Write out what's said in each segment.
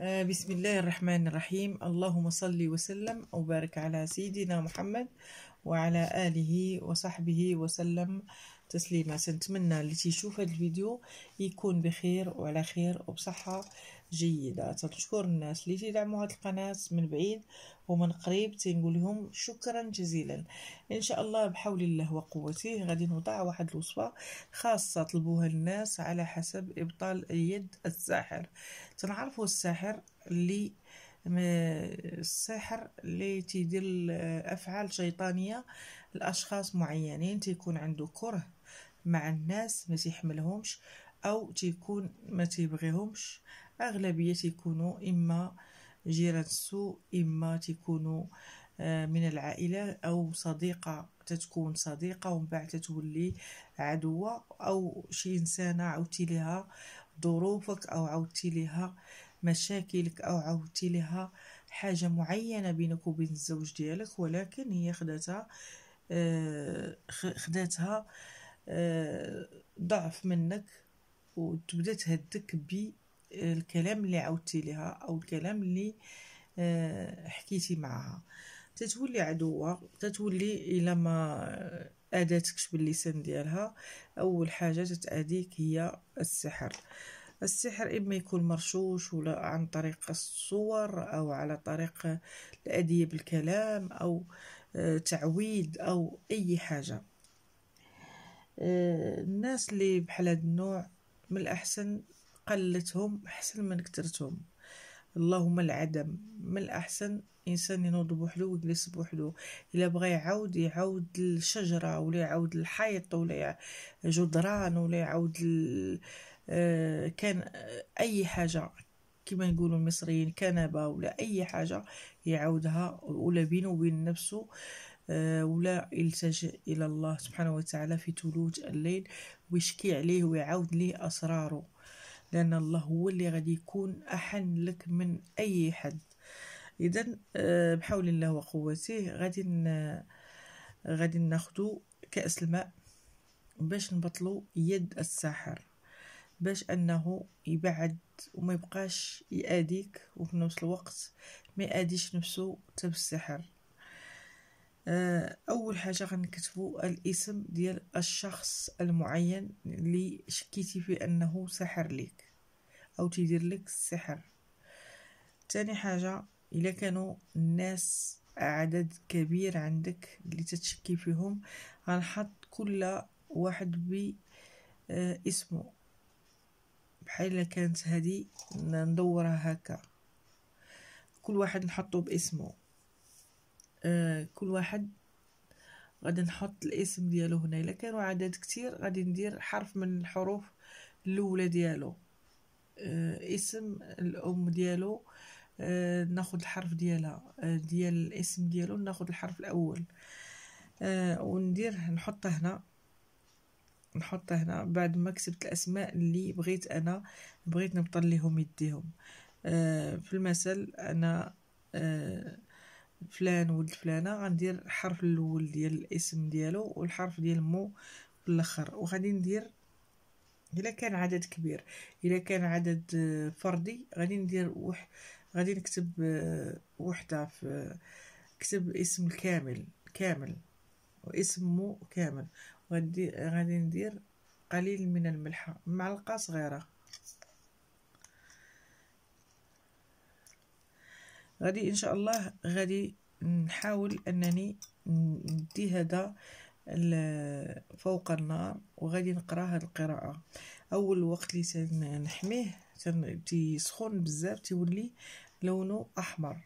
آه، بسم الله الرحمن الرحيم. اللهم صل وسلم وبارك على سيدنا محمد وعلى آله وصحبه وسلم تسليما. نتمنى اللي تيشوف هذا الفيديو يكون بخير وعلى خير وبصحة جيدة. تنشكر الناس اللي تدعموا هذه القناة من بعيد ومن قريب تنقول لهم شكرا جزيلا. إن شاء الله بحول الله وقوته غادي نوضع واحد الوصفة خاصة طلبوها الناس على حسب إبطال يد الساحر. تنعرفوا الساحر اللي الساحر اللي تيدير افعال شيطانية لأشخاص معينين تيكون عنده كره مع الناس ما تيحملهمش أو تيكون ما تيبغيهمش. أغلبية تيكونوا إما جيران السوء إما تيكونوا آه، من العائلة أو صديقة تتكون صديقة ومن بعد تتولي عدوة أو شي انسانه عاودتي لها ظروفك أو عاودتي لها مشاكلك أو عاودتي لها حاجة معينة بينك وبين الزوج ديالك ولكن هي خداتها آه، خداتها آه، ضعف منك وتبدأ تهدك بالكلام اللي عاودتي لها أو الكلام اللي آه، حكيتي معها تتولي عدوة تتولي إلا ما أداتكش باللسان ديالها أول حاجة تتأذيك هي السحر. السحر إما يكون مرشوش ولا عن طريق الصور أو على طريق الأدية بالكلام أو آه، تعويد أو أي حاجة. آه، الناس اللي بحال هاد النوع من الأحسن قلتهم أحسن من كترتهم اللهم العدم من الأحسن إنسان ينوض بوحدو ويجلس بوحدو إلا بغى يعاود يعاود الشجرة ولا يعاود الحيط ولا جدران ولا يعاود آه، كان أي حاجة. كما يقولوا المصريين كنبة ولا أي حاجة يعاودها ولا بينه وبين نفسه آه، ولا يلتجئ إلى الله سبحانه وتعالى في ثلوج الليل ويشكي عليه ويعاود ليه أسراره. لأن الله هو اللي غادي يكون أحن لك من أي حد. اذا آه، بحول الله وقوته غادي غادي ناخدو كأس الماء باش نبطلو يد الساحر باش أنه يبعد وما يبقاش يأذيك وفي نفس الوقت ما يأذيش نفسه حتى بالسحر. آه، أول حاجة غنكتبو الاسم ديال الشخص المعين اللي شكيتي فيه أنه سحر ليك أو تيدير لك السحر. تاني حاجة إلا كانوا الناس عدد كبير عندك اللي تتشكي فيهم غنحط كل واحد ب آه، اسمه بحال كانت هذه ندورها هكا. كل واحد نحطه باسمه آه كل واحد غادي نحط الاسم ديالو هنا. إلا كانوا عدد كتير غادي ندير حرف من الحروف الأولى ديالو. آه اسم الأم ديالو آه ناخد الحرف ديالها آه ديال الاسم ديالو ناخد الحرف الأول. آه وندير نحطه هنا. نحطه هنا. بعد ما كتبت الأسماء اللي بغيت أنا بغيت نبطل لهم يديهم. آه في المثل أنا آه فلان ولد فلانة غندير الحرف الأول ديال الاسم ديالو والحرف ديال مو في الأخر. وغادي ندير إلا كان عدد كبير إلا كان عدد فردي غادي ندير وح غادي نكتب وحدة في كتب اسم الكامل كامل واسم مو كامل. غادي غادي ندير قليل من الملح معلقة صغيرة. غادي إن شاء الله غادي نحاول أنني ندي هذا فوق النار وغادي نقرأ هاد القراءة. أول وقت اللي تنحميه تيسخن بزاف تيولي لونه أحمر.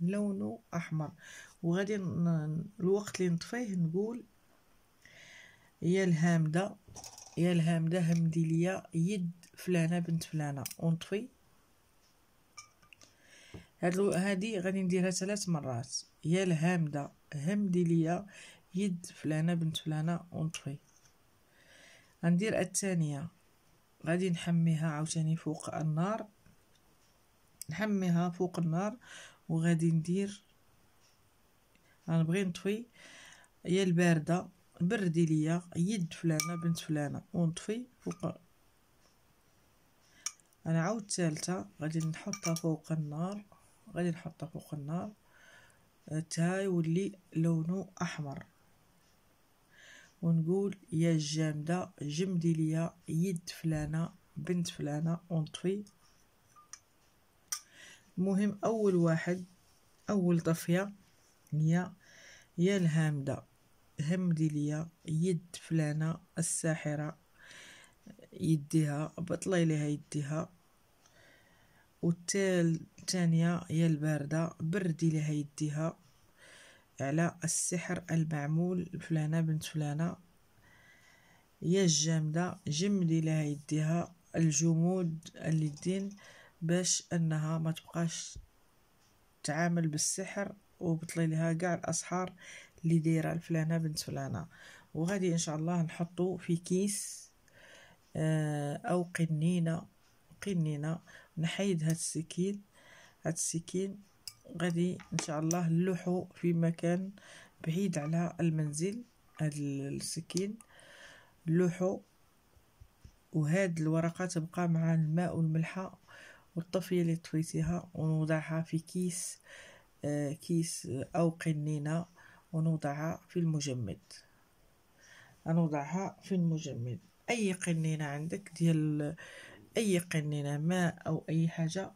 لونه أحمر. وغادي الوقت اللي نطفيه نقول يا الهامدة يا الهامدة همدي ليا يد فلانة بنت فلانة. ونطفي هادو هادي غادي نديرها ثلاث مرات. يا الهامدة. همدي ليا يد فلانة بنت فلانة ونطفي غندير الثانية. غادي نحميها عاوتاني فوق النار. نحميها فوق النار وغادي ندير. غنبغي نطفي. يا الباردة. بردي ليا. يد فلانة بنت فلانة ونطفي فوق أنا عاود ثالثة. غادي نحطها فوق النار. غادي نحطها فوق النار تا يولي لونه أحمر. ونقول يا الجامدة جمدي ليا يد فلانة بنت فلانة ونطفي المهم أول واحد أول طفية هي يا الهامدة همدي ليا يد فلانة الساحرة يديها بطلي ليها يديها. والثانية هي الباردة بردي لها يديها على السحر المعمول فلانة بنت فلانة. يا الجامدة جمدي لها يديها الجمود اليدين باش أنها ما تبقاش تعامل بالسحر وبطلي لها كاع الأسحار اللي دايرة الفلانة بنت فلانة. وغادي إن شاء الله نحطو في كيس آه، أو قنينة قنينة نحيد هاد السكين. هاد السكين غادي إن شاء الله نلوحو في مكان بعيد على المنزل هاد السكين. نلوحو وهاد الورقة تبقى مع الماء والملحة والطفية اللي طفيتيها ونوضعها في كيس آه كيس أو قنينة ونوضعها في المجمد. نوضعها في المجمد. أي قنينة عندك ديال أي قنينة ماء أو أي حاجة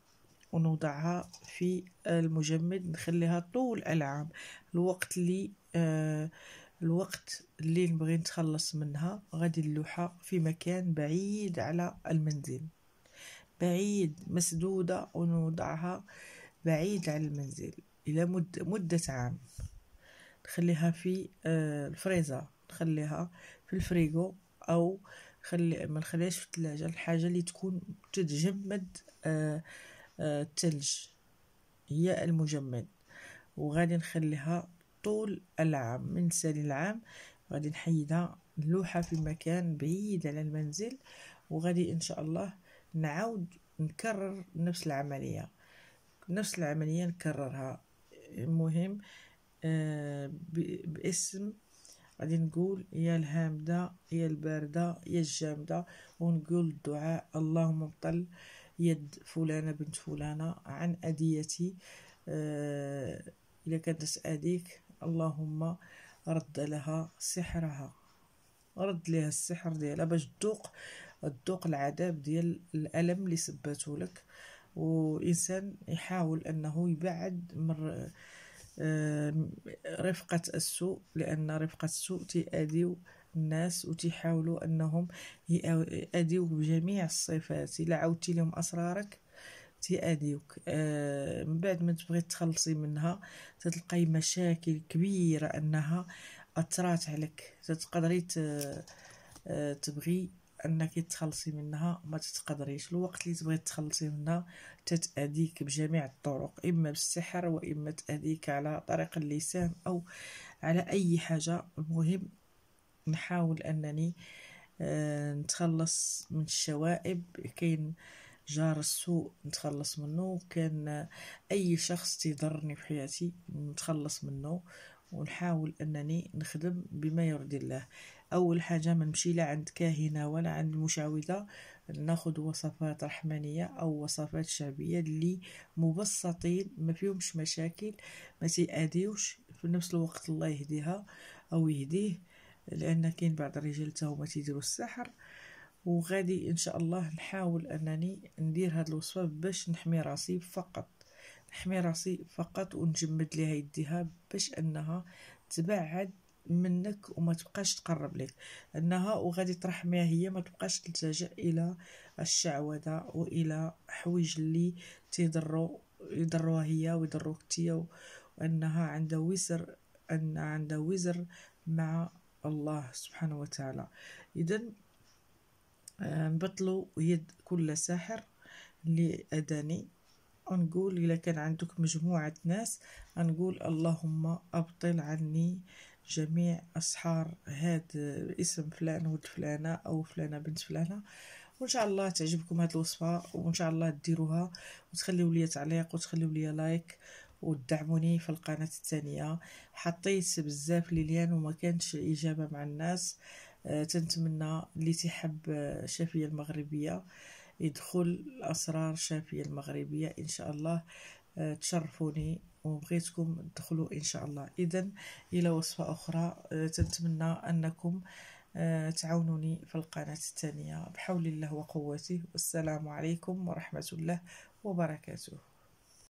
ونوضعها في المجمد نخليها طول العام الوقت اللي آه الوقت اللي نبغي نتخلص منها. غادي نلوحها في مكان بعيد على المنزل بعيد مسدودة ونوضعها بعيد عن المنزل إلى مدة, مدة عام. نخليها في آه الفريزر نخليها في الفريغو أو خلي ما نخليهاش في الثلاجة الحاجة اللي تكون تتجمد آه آه التلج هي المجمد. وغادي نخليها طول العام من سالي العام غادي نحيدها نلوحها في مكان بعيد على المنزل. وغادي إن شاء الله نعاود نكرر نفس العملية. نفس العملية نكررها. المهم آه باسم غادي نقول يا الهامدة يا الباردة يا الجامدة. ونقول الدعاء اللهم ابطل يد فلانة بنت فلانة عن أديتي. آه إذا كانت أديك اللهم رد لها سحرها. رد لها السحر ديالها باش تذوق تذوق العذاب ديال الألم اللي سباتو لك. وانسان يحاول أنه يبعد من رفقة السوء لأن رفقة السوء تأذيو الناس وتحاولوا أنهم يأذيو بجميع الصفات. إلا عاودتي لهم أسرارك تأذيوك من بعد ما تبغي تخلصي منها تلقاي مشاكل كبيرة أنها أثرات عليك. تقدري آه تبغي انك تخلصي منها ما تتقدريش. الوقت اللي تبغي تخلصي منها تتأذيك بجميع الطرق إما بالسحر وإما تأذيك على طريق اللسان أو على أي حاجة. المهم نحاول أنني آه نتخلص من الشوائب. كاين جار السوء نتخلص منه كان أي شخص تضرني في حياتي نتخلص منه. ونحاول أنني نخدم بما يرضي الله. أول حاجة ما نمشي لا عند كاهنة ولا عند مشعوذه ناخذ وصفات رحمانية أو وصفات شعبية اللي مبسطين ما فيهمش مشاكل ما تيأذيوش في نفس الوقت الله يهديها أو يهديه لأن كاين بعض الرجال تا هما تيديروا السحر. وغادي إن شاء الله نحاول أنني ندير هاد الوصفة باش نحمي راسي فقط. نحمي راسي فقط ونجمد ليها يديها باش أنها تبعد منك وما تبقاش تقرب لك أنها وغادي ترحميها هي ما تبقاش تلتجئ إلى الشعوذة وإلى حوايج اللي تيضروا يضروها هي ويضروك انتيا وأنها عندها وزر أن عندها وزر مع الله سبحانه وتعالى. اذا آه، نبطلوا يد كل ساحر اللي أداني نقول إذا كان عندك مجموعة ناس نقول اللهم أبطل عني جميع أسحار هاد اسم فلان ولد فلانة أو فلانة بنت فلانة. وإن شاء الله تعجبكم هاد الوصفة وإن شاء الله ديروها وتخليو لي تعليق وتخليو لي لايك ودعموني في القناة الثانية. حطيت بزاف ليليان وما كانش إجابة مع الناس. أه تنتمنى اللي تحب شافية المغربية يدخل الاسرار الشافيه المغربية إن شاء الله. آه، تشرفوني. وبغيتكم تدخلوا إن شاء الله. اذا إلى وصفة أخرى آه، تنتمنى أنكم آه، تعاونوني في القناة الثانية. بحول الله وقوته. والسلام عليكم ورحمة الله وبركاته.